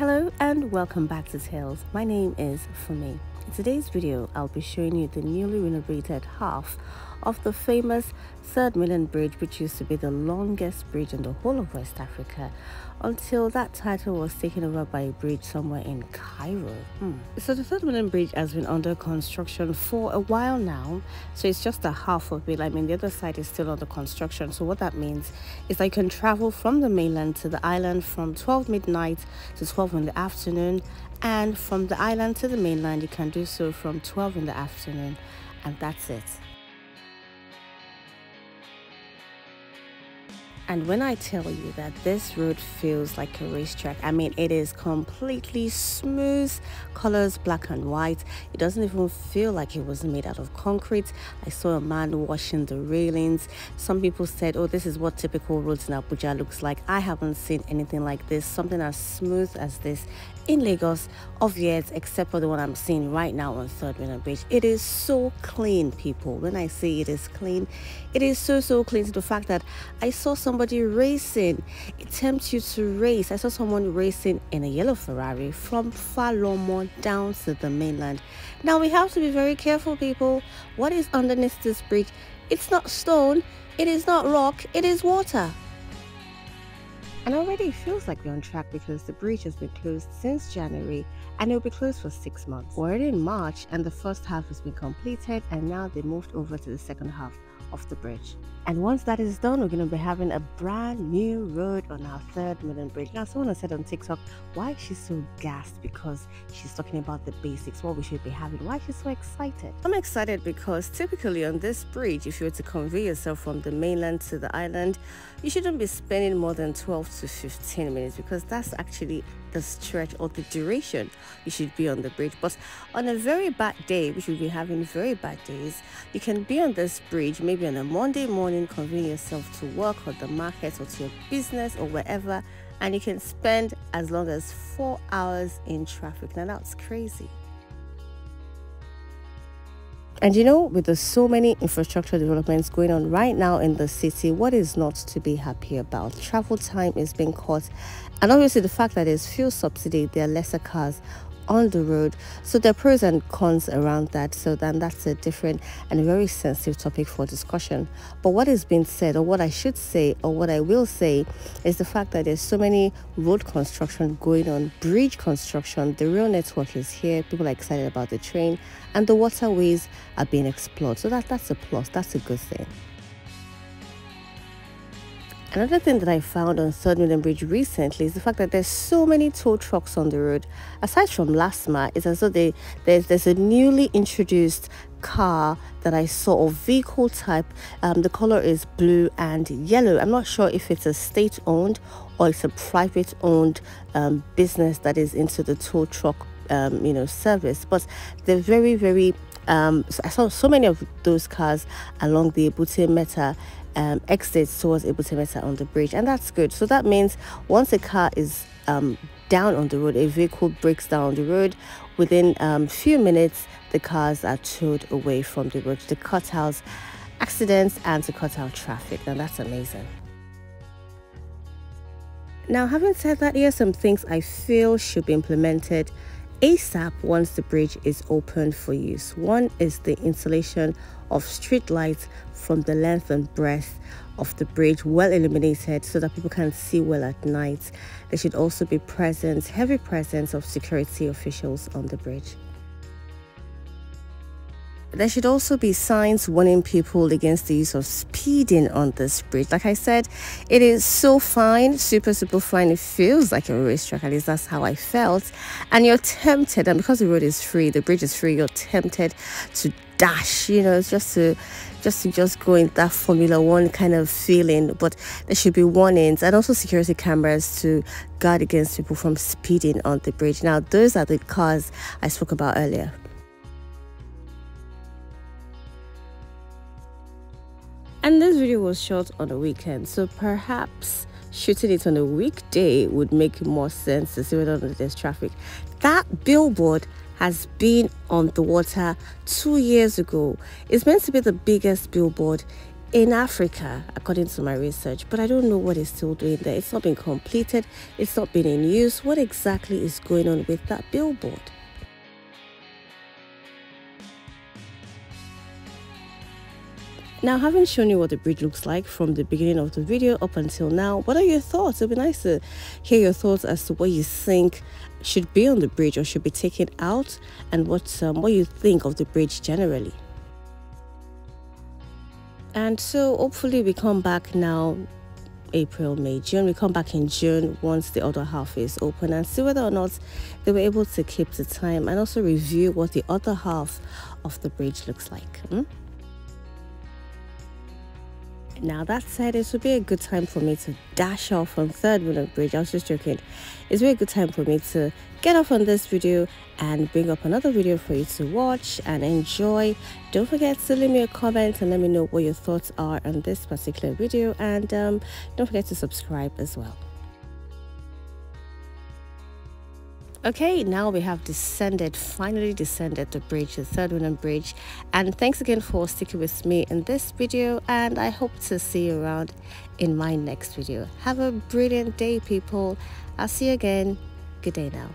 Hello and welcome back to Tales. My name is Funmi. In today's video, I'll be showing you the newly renovated half of the famous Third Mainland Bridge, which used to be the longest bridge in the whole of West Africa until that title was taken over by a bridge somewhere in Cairo. Hmm. So the Third Mainland Bridge has been under construction for a while now. So it's just a half of it. I mean, the other side is still under construction. So what that means is that you can travel from the mainland to the island from 12 midnight to 12 in the afternoon. And from the island to the mainland, you can do so from 12 in the afternoon. And that's it. And when I tell you that this road feels like a racetrack, I mean, it is completely smooth, colors black and white. It doesn't even feel like it was made out of concrete. I saw a man washing the railings. Some people said, oh, this is what typical roads in Abuja looks like. I haven't seen anything like this, something as smooth as this in Lagos of years, except for the one I'm seeing right now on Third Bridge. It is so clean, people. When I say it is clean, it is so, so clean to the fact that I saw somebody racing. It tempts you to race. I saw someone racing in a yellow Ferrari from Falomo down to the mainland. Now, we have to be very careful, people. What is underneath this bridge? It's not stone, it is not rock, it is water. And already it feels like we're on track because the bridge has been closed since January and it will be closed for six months. We're already in March and the first half has been completed and now they moved over to the second half of the bridge. And once that is done, we're going to be having a brand new road on our third mainland bridge. Now, someone said on TikTok, why is she so gassed? Because she's talking about the basics, what we should be having. Why is she so excited? I'm excited because typically on this bridge, if you were to convey yourself from the mainland to the island, you shouldn't be spending more than 12 to 15 minutes because that's actually the stretch or the duration you should be on the bridge. But on a very bad day, which we'll be having very bad days, you can be on this bridge maybe on a Monday morning, convene yourself to work or the market or to your business or wherever, and you can spend as long as four hours in traffic. Now that's crazy. And you know, with the so many infrastructure developments going on right now in the city, what is not to be happy about? Travel time is being cut. And obviously the fact that there's fuel subsidy, there are lesser cars on the road. So there are pros and cons around that. So then that's a different and very sensitive topic for discussion. But what is being said, or what I should say, or what I will say, is the fact that there's so many road construction going on, bridge construction. The rail network is here. People are excited about the train, and the waterways are being explored. So that that's a plus. That's a good thing. Another thing that I found on Third Mainland Bridge recently is the fact that there's so many tow trucks on the road. Aside from LASTMA, it's as though they, there's, there's a newly introduced car that I saw or vehicle type. Um, the color is blue and yellow. I'm not sure if it's a state owned or it's a private owned um, business that is into the tow truck um, you know service, but they're very very um, so I saw so many of those cars along the Ebute Metta um, exits towards Ebute Metta on the bridge, and that's good. So that means once a car is um, down on the road, a vehicle breaks down on the road, within a um, few minutes, the cars are towed away from the road to cut out accidents and to cut out traffic. Now that's amazing. Now, having said that, here are some things I feel should be implemented ASAP once the bridge is open for use. One is the installation of street lights from the length and breadth of the bridge well illuminated so that people can see well at night. There should also be presence, heavy presence of security officials on the bridge. There should also be signs warning people against the use of speeding on this bridge. Like I said, it is so fine, super, super fine. It feels like a racetrack, at least that's how I felt. And you're tempted, and because the road is free, the bridge is free, you're tempted to dash, you know, just to just to just go in that Formula One kind of feeling. But there should be warnings and also security cameras to guard against people from speeding on the bridge. Now, those are the cars I spoke about earlier. And this video was shot on a weekend, so perhaps shooting it on a weekday would make more sense to see whether there's traffic. That billboard has been on the water two years ago. It's meant to be the biggest billboard in Africa, according to my research, but I don't know what is still doing there. It's not been completed, it's not been in use. What exactly is going on with that billboard? Now, having shown you what the bridge looks like from the beginning of the video up until now, what are your thoughts? It'd be nice to hear your thoughts as to what you think should be on the bridge or should be taken out and what, um, what you think of the bridge generally. And so hopefully we come back now April, May, June. We come back in June once the other half is open and see whether or not they were able to keep the time and also review what the other half of the bridge looks like. Hmm? Now, that said, it would be a good time for me to dash off on Third Mainland Bridge. I was just joking. It's really a good time for me to get off on this video and bring up another video for you to watch and enjoy. Don't forget to leave me a comment and let me know what your thoughts are on this particular video. And um, don't forget to subscribe as well. Okay, now we have descended, finally descended the bridge, the third Mainland Bridge. And thanks again for sticking with me in this video. And I hope to see you around in my next video. Have a brilliant day, people. I'll see you again. Good day now.